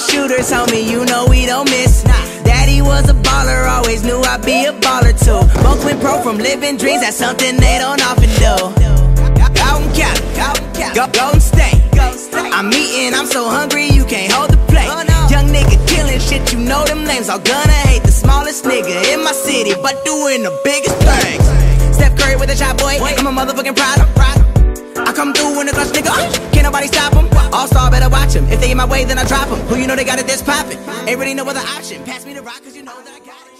shooters, homie, you know we don't miss. Daddy was a baller, always knew I'd be a baller too. Both went pro from living dreams, that's something they don't often do. In Cali, go, Golden State. I'm eating, I'm so hungry, you can't hold the plate. Oh, Young nigga killing shit, you know them names. All gonna hate the smallest nigga in my city, but doing the biggest things. Steph Curry with a shot, boy. I'm a motherfucking product. Him. If they in my way, then I drop them. Who you know they got it this poppin'? Ain't really no other option. Pass me the rock, cause you know that I got it.